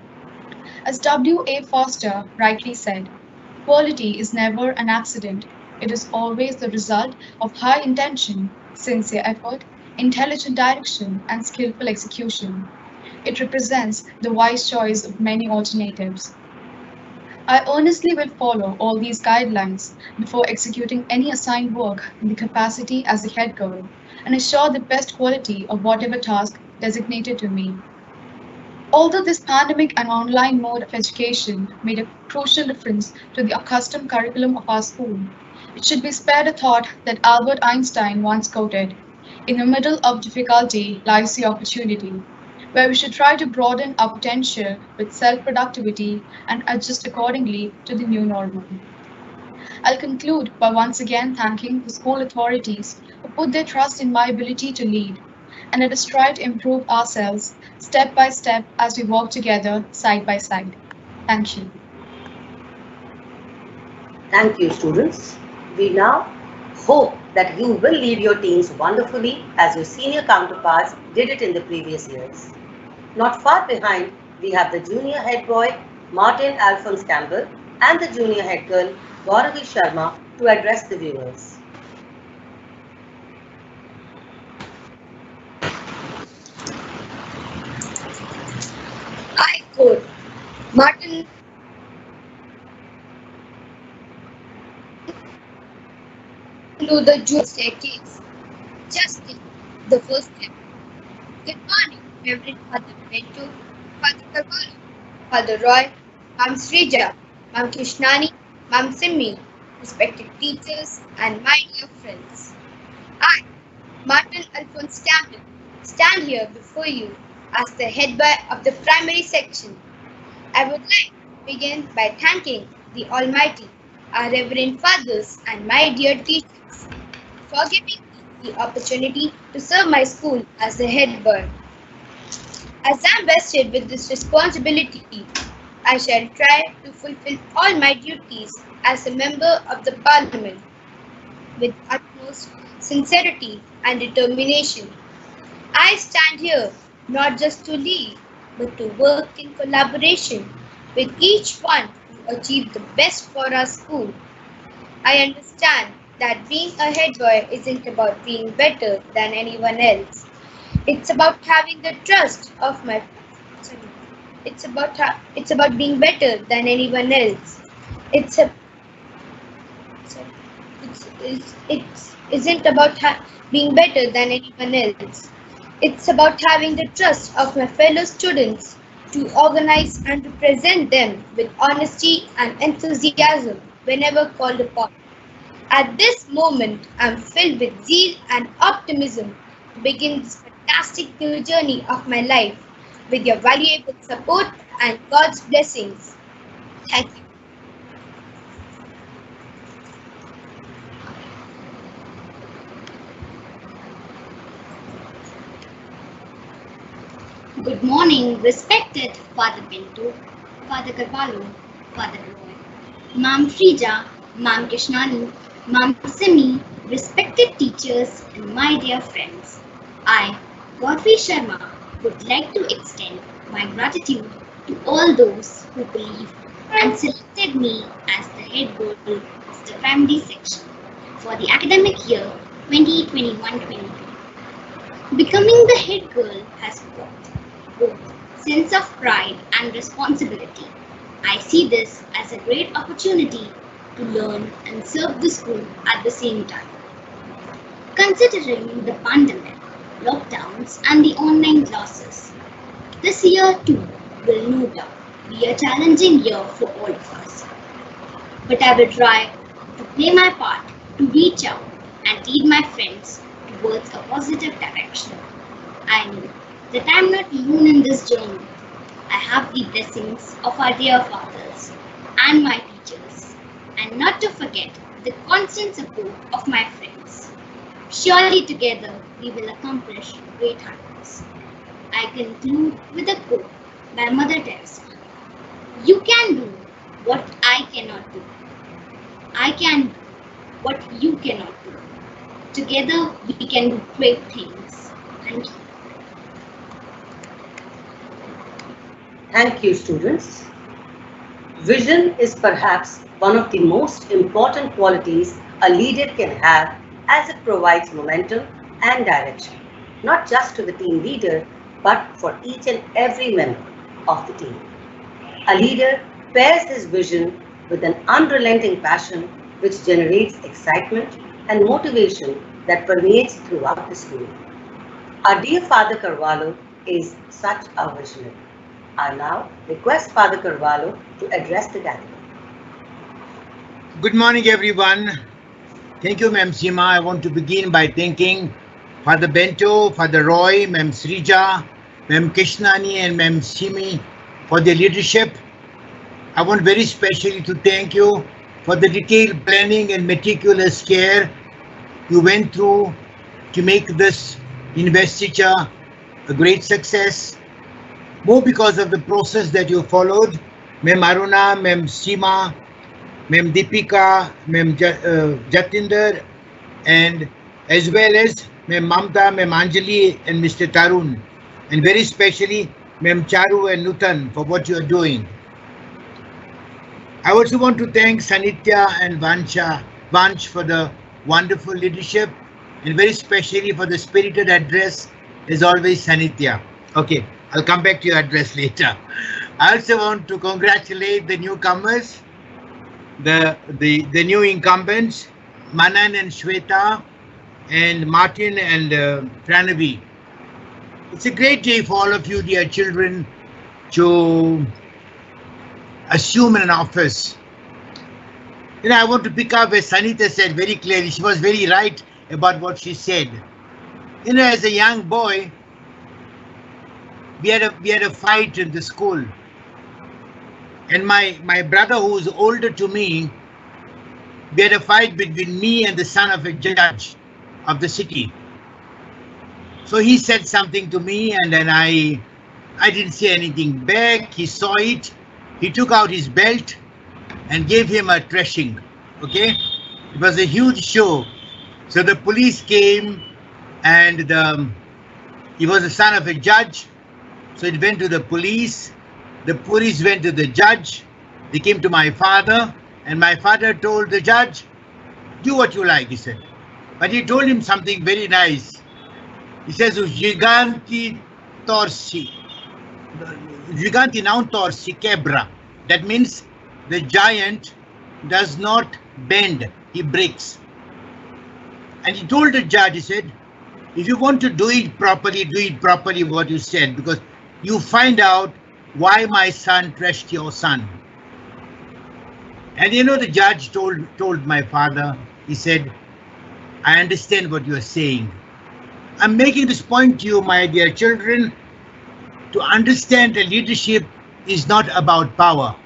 As W.A. Foster rightly said, quality is never an accident. It is always the result of high intention, sincere effort, intelligent direction, and skillful execution. It represents the wise choice of many alternatives. I earnestly will follow all these guidelines before executing any assigned work in the capacity as the head girl and assure the best quality of whatever task designated to me. Although this pandemic and online mode of education made a crucial difference to the accustomed curriculum of our school, it should be spared a thought that Albert Einstein once quoted, in the middle of difficulty lies the opportunity where we should try to broaden our potential with self-productivity and adjust accordingly to the new normal. I'll conclude by once again thanking the school authorities who put their trust in my ability to lead, and let us try to improve ourselves step by step as we work together side by side. Thank you. Thank you, students. We now hope that you will lead your teams wonderfully as your senior counterparts did it in the previous years. Not far behind, we have the junior head boy, Martin Alphonse Campbell, and the junior head girl, Gauravi Sharma, to address the viewers. I could. Martin to the junior staircase. Just the first step. Good morning, Reverend Father Bento, Father Carvalho, Father Roy, Ma'am Srija, Ma'am Krishnani, Ma'am Simmi, respected teachers, and my dear friends. I, Martin Alphonse Campbell, stand here before you as the head boy of the primary section. I would like to begin by thanking the Almighty, our Reverend Fathers, and my dear teachers for giving me the opportunity to serve my school as the head boy. As I am vested with this responsibility, I shall try to fulfill all my duties as a member of the Parliament with utmost sincerity and determination. I stand here not just to lead, but to work in collaboration with each one to achieve the best for our school. I understand that being a head boy isn't about being better than anyone else. It's about having the trust of my. It's about ha- it's about being better than anyone else. It's a. It's, it's, it's isn't about ha- being better than anyone else. It's about having the trust of my fellow students to organize and to present them with honesty and enthusiasm whenever called upon. At this moment, I'm filled with zeal and optimism to begin this fantastic journey of my life with your valuable support and God's blessings. Thank you. Good morning, respected Father Bento, Father Carvalho, Father Roy, Ma'am Srija, Ma'am Krishnani, Ma'am Simi, respected teachers, and my dear friends. I, Gauravi Sharma, would like to extend my gratitude to all those who believed and selected me as the head girl of the primary section for the academic year 2021-22. Becoming the head girl has brought both sense of pride and responsibility. I see this as a great opportunity to learn and serve the school at the same time. Considering the pandemic, lockdowns, and the online classes, this year too will no doubt be a challenging year for all of us. But I will try to play my part to reach out and lead my friends towards a positive direction. I know that I am not alone in this journey. I have the blessings of our dear fathers and my teachers, and not to forget the constant support of my friends. Surely together we will accomplish great heights. I conclude with a quote by Mother Teresa. You can do what I cannot do. I can do what you cannot do. Together we can do great things. Thank you. Thank you, students. Vision is perhaps one of the most important qualities a leader can have as it provides momentum and direction, not just to the team leader, but for each and every member of the team. A leader pairs his vision with an unrelenting passion which generates excitement and motivation that permeates throughout the school. Our dear Father Carvalho is such a visionary. I now request Father Carvalho to address the gathering. Good morning, everyone. Thank you, Ma'am Sima. I want to begin by thanking Father Bento, Father Roy, Mem Srija, Mem Krishnani, and Mem Simi for their leadership. I want very specially to thank you for the detailed planning and meticulous care you went through to make this investiture a great success. More because of the process that you followed, Mem Aruna, Mem Sima, Mem Deepika, Mem uh, Jatinder, and as well as Ma'am Mamta, Ma'am Anjali, and Mr. Tarun, and very specially Ma'am Charu and Nutan for what you are doing. I also want to thank Sanitya and Vansha, Vansh for the wonderful leadership and very specially for the spirited address as always Sanitya. Okay, I'll come back to your address later. I also want to congratulate the newcomers, the the the new incumbents, Manan and Shweta, and Martin and uh, Pranavi. It's a great day for all of you, dear children, to assume an office. You know, I want to pick up where Sanita said very clearly. She was very right about what she said. You know, as a young boy, we had a we had a fight in the school, and my my brother, who was older to me, we had a fight between me and the son of a judge of the city. So he said something to me, and then I I didn't say anything back. He saw it. He took out his belt and gave him a thrashing. Okay, it was a huge show. So the police came, and the, he was the son of a judge. So it went to the police. The police went to the judge. They came to my father, and my father told the judge, "Do what you like," he said. But he told him something very nice. He says, "Giganti torsi, giganti noun torsi quebra." That means the giant does not bend; he breaks. And he told the judge, he said, if you want to do it properly, do it properly what you said, because you find out why my son trashed your son. And you know, the judge told told my father, he said, I understand what you are saying. I'm making this point to you, my dear children, to understand that leadership is not about power.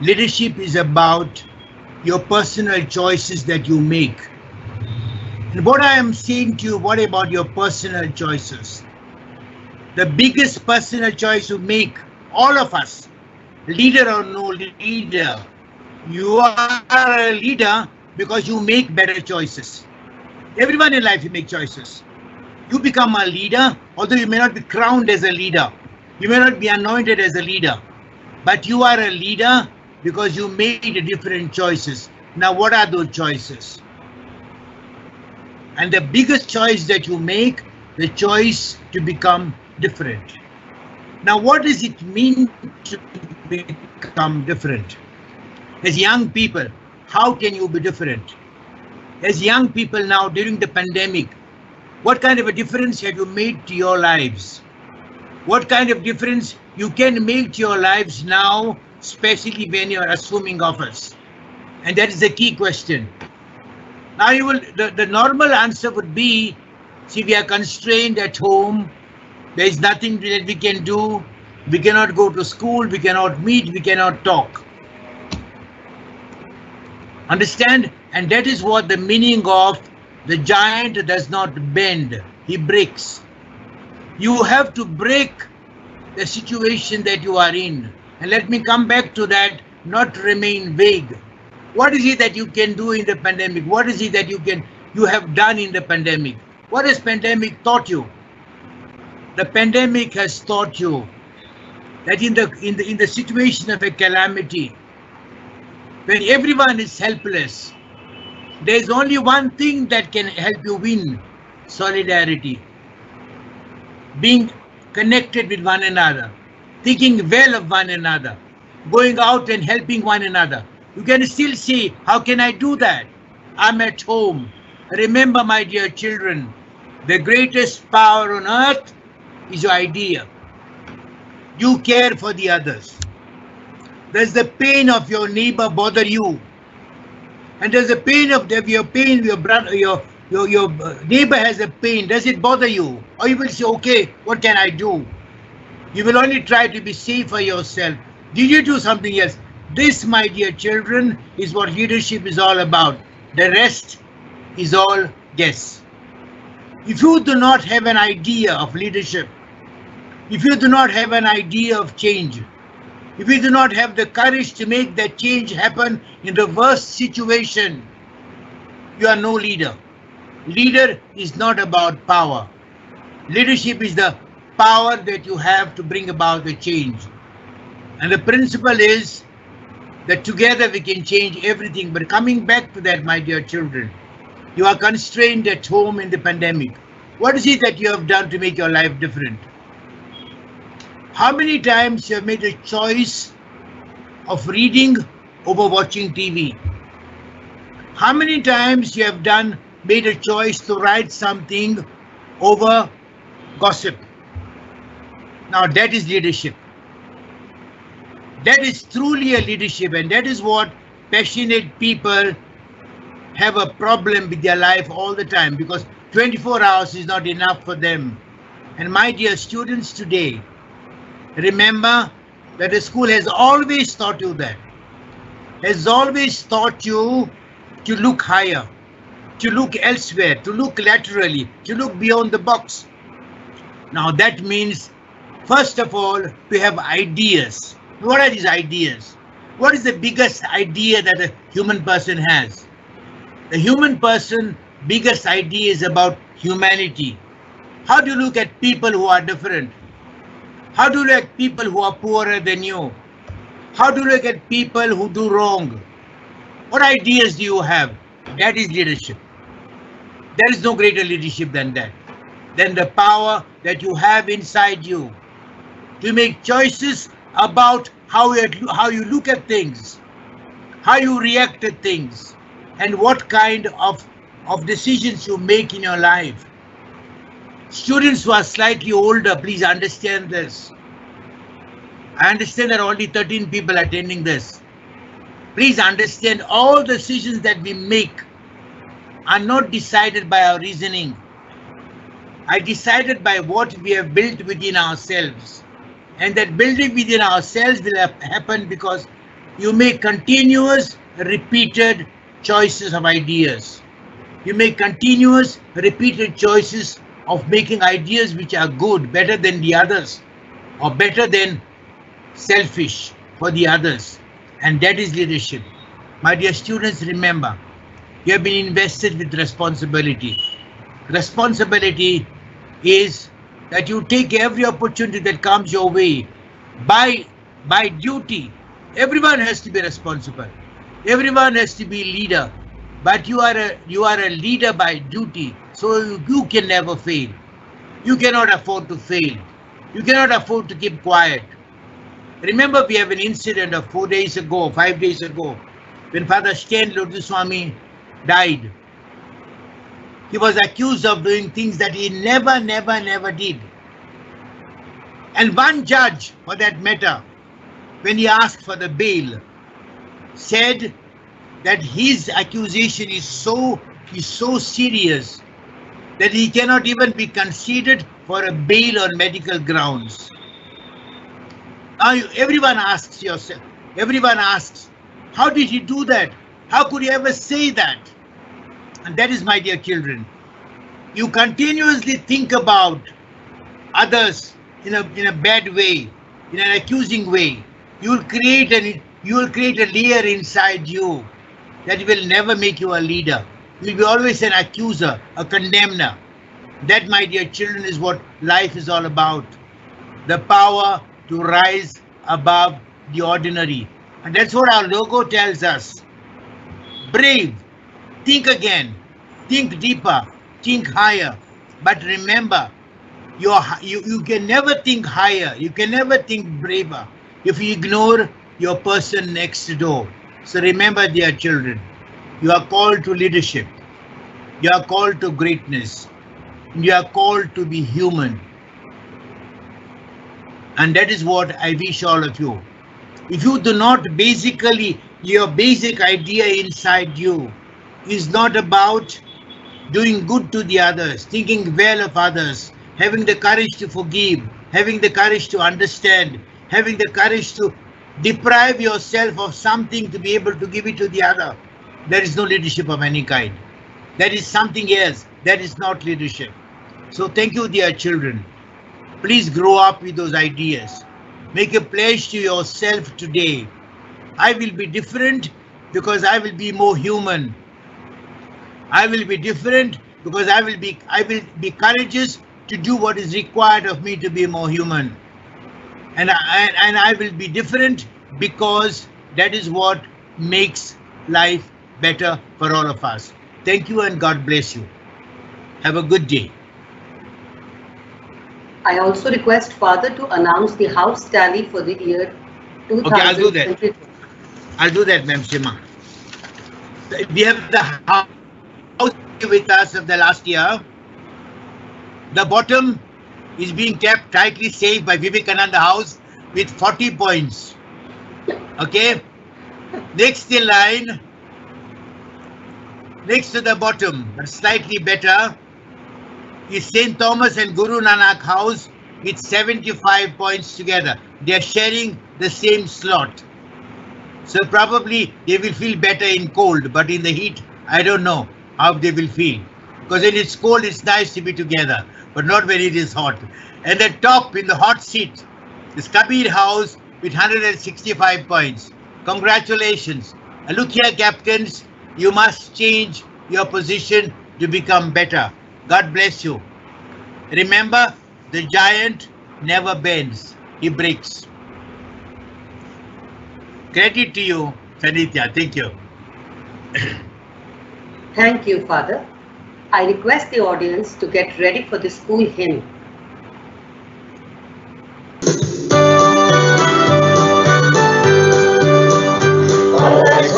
Leadership is about your personal choices that you make. And what I am saying to you, what about your personal choices? The biggest personal choice you make, all of us, leader or no leader, you are a leader because you make better choices. Everyone in life, you make choices. You become a leader, although you may not be crowned as a leader. You may not be anointed as a leader, but you are a leader because you made different choices. Now, what are those choices? And the biggest choice that you make, the choice to become different. Now, what does it mean to become different? As young people, how can you be different? As young people now during the pandemic, what kind of a difference have you made to your lives? What kind of difference you can make to your lives now, especially when you are assuming office? And that is the key question. Now you will the, the normal answer would be see we are constrained at home, there is nothing that we can do, we cannot go to school, we cannot meet, we cannot talk. Understand? And that is what the meaning of the giant does not bend, he breaks. You have to break the situation that you are in. And let me come back to that, not remain vague. What is it that you can do in the pandemic? What is it that you can you have done in the pandemic? What has pandemic taught you? The pandemic has taught you that in the in the in the situation of a calamity, when everyone is helpless, there is only one thing that can help you win solidarity. Being connected with one another, thinking well of one another, going out and helping one another. You can still see, How can I do that? I'm at home. Remember, my dear children, the greatest power on earth is your idea. You care for the others. Does the pain of your neighbor bother you? And does the pain of your pain, your brother, your your your uh, neighbor has a pain. Does it bother you? Or you will say, okay, what can I do? You will only try to be safe for yourself. Did you do something else? This, my dear children, is what leadership is all about. The rest is all guess. If you do not have an idea of leadership, if you do not have an idea of change, if you do not have the courage to make that change happen in the worst situation, you are no leader. Leader is not about power. Leadership is the power that you have to bring about the change. And the principle is that together we can change everything. But coming back to that, my dear children, you are constrained at home in the pandemic. What is it that you have done to make your life different? How many times you have made a choice of reading over watching TV? How many times you have done made a choice to write something over gossip? Now that is leadership. That is truly a leadership, and that is what passionate people have a problem with their life all the time because 24 hours is not enough for them. And my dear students today, remember that the school has always taught you that, has always taught you to look higher, to look elsewhere, to look laterally, to look beyond the box. Now that means, first of all, to have ideas. What are these ideas? What is the biggest idea that a human person has? The human person biggest idea is about humanity. How do you look at people who are different? How do you at people who are poorer than you? How do you at people who do wrong? What ideas do you have? That is leadership. There is no greater leadership than that. Than the power that you have inside you to make choices about how you, how you look at things, how you react to things, and what kind of, of decisions you make in your life. Students who are slightly older, please understand this. I understand there are only 13 people attending this. Please understand all decisions that we make are not decided by our reasoning. Are decided by what we have built within ourselves. And that building within ourselves will hap- happen because you make continuous, repeated choices of ideas. You make continuous, repeated choices of making ideas which are good, better than the others, or better than selfish for the others. And that is leadership. My dear students, remember, you have been invested with responsibility. Responsibility is that you take every opportunity that comes your way by by duty. Everyone has to be responsible. Everyone has to be leader. But you are a you are a leader by duty, so you, can never fail. You cannot afford to fail. You cannot afford to keep quiet. Remember, we have an incident of four days ago, five days ago, when Father Stan Swamy died. He was accused of doing things that he never, never, never did. And one judge, for that matter, when he asked for the bail, said that his accusation is so is so serious that he cannot even be considered for a bail on medical grounds. Now you- everyone asks yourself, everyone asks, how did he do that? How could he ever say that? And that is, my dear children, you continuously think about others in a in a bad way, in an accusing way. You will create an you will create a layer inside you that will never make you a leader. You'll be always an accuser, a condemner. That, my dear children, is what life is all about. The power to rise above the ordinary. And that's what our logo tells us. Brave, think again, think deeper, think higher. But remember, you, you can never think higher, you can never think braver if you ignore your person next door. So remember, dear children, you are called to leadership, you are called to greatness, you are called to be human. And that is what I wish all of you. If you do not basically, your basic idea inside you is not about doing good to the others, thinking well of others, having the courage to forgive, having the courage to understand, having the courage to deprive yourself of something to be able to give it to the other. There is no leadership of any kind. That is something else. That is not leadership. So thank you, dear children. Please grow up with those ideas. Make a pledge to yourself today. I will be different because I will be more human. I will be different because I will be I will be courageous to do what is required of me to be more human. And I, and I will be different because that is what makes life better for all of us. Thank you and God bless you. Have a good day. I also request Father to announce the house tally for the year Okay, I'll do that. 2022. I'll do that, Ma'am Shima. We have the house with us of the last year. The bottom is being kept tightly safe by Vivekananda House with 40 points. Okay. Next in line, next to the bottom, but slightly better, is St. Thomas and Guru Nanak House with 75 points together. They are sharing the same slot. So probably they will feel better in cold, but in the heat, I don't know how they will feel. Because when it's cold, it's nice to be together, but not when it is hot. And the top in the hot seat is Kabir House with 165 points. Congratulations. Look here, captains, you must change your position to become better. God bless you. Remember, the giant never bends, he breaks. Credit to you, Sanitya. Thank you. Thank you, Father. I request the audience to get ready for the school hymn. Always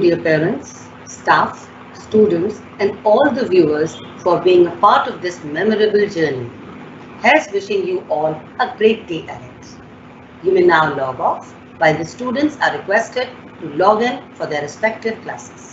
dear parents, staff, students, and all the viewers for being a part of this memorable journey. Here's wishing you all a great day ahead. You may now log off while the students are requested to log in for their respective classes.